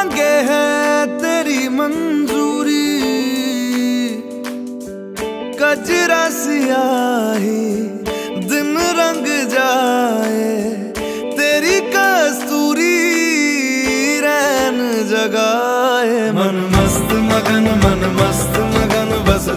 मांगे है तेरी मंजूरी। कजरा सियाही, दिन रंग जाए, तेरी कस्तूरी रैन जगाए। मन मस्त मगन, मन मस्त मगन, बस